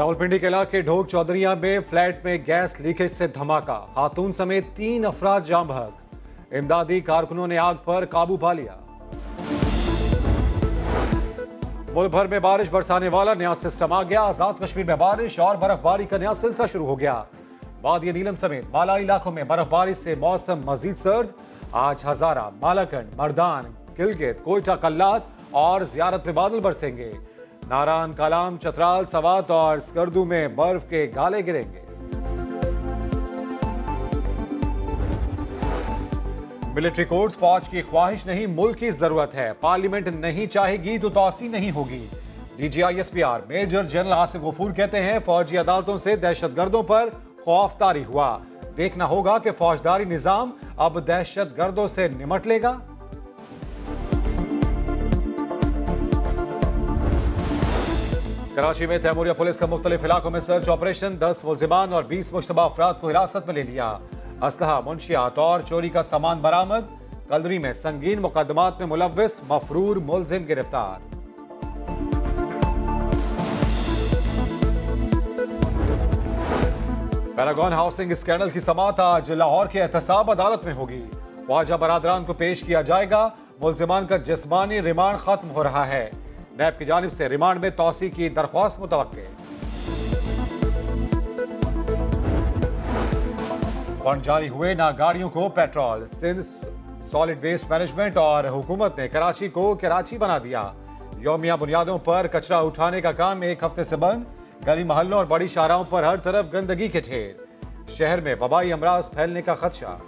रावलपिंडी के इलाके ढोक चौधरिया में फ्लैट में गैस लीकेज से धमाका। खातून समेत तीन अफराज जाम बहक इमदादी कारकुनों ने आग पर काबू पा लिया। मुल्क भर में बारिश, बरसाने वाला नया सिस्टम आ गया। आज़ाद कश्मीर में बारिश और बर्फबारी का नया सिलसिला शुरू हो गया। वादी नीलम समेत माला इलाकों में बर्फबारी से मौसम मजीद सर्द। आज हजारा, मालाकंड, मर्दान, गिलगित, कोयटा कल्लात और जियारत में बादल बरसेंगे। नारायण कलाम चतराल सवात और स्कर्दू में बर्फ़ के गाले गिरेंगे। मिलिट्री कोर्ट्स फौज की ख्वाहिश नहीं, मुल्क की ज़रूरत है। पार्लियामेंट नहीं चाहेगी तो तोसी नहीं होगी। DG ISPR major general Asif Ghafoor कहते हैं, फौजी अदालतों से दहशतगर्दों पर खौफदारी हुआ। देखना होगा कि फौजदारी निज़ाम अब दहशतगर्दों से निमट लेगा। कराची में तैमूरिया पुलिस का मुख्तलिफ़ इलाकों में सर्च ऑपरेशन, दस मुलजिमान और बीस मुशतबा अफराद को हिरासत में ले लिया। असलहा मुंशियात और चोरी का सामान बरामद कलरी में संगीन मुकदमात में मुलविस मफरूर मुलजिम गिरफ़्तार। पैरागॉन हाउसिंग स्कैंडल की समात आज लाहौर के एहतसाब अदालत में होगी। ख्वाजा बरादरान को पेश किया जाएगा। मुलजिमान का जिसमानी रिमांड खत्म हो रहा है। नैब की जानब से रिमांड में तोसी की दरख्वास्त मुतव फंड जारी हुए ना गाड़ियों को petrol, Sindh solid waste management और हुकूमत ने कराची को कराची बना दिया। योमिया बुनियादों पर कचरा उठाने का काम एक हफ़्ते से बंद, गली मोहल्लों और बड़ी शाहराओं पर हर तरफ़ गंदगी के ढेर। शहर में वबाई अमराज फैलने का खदशा।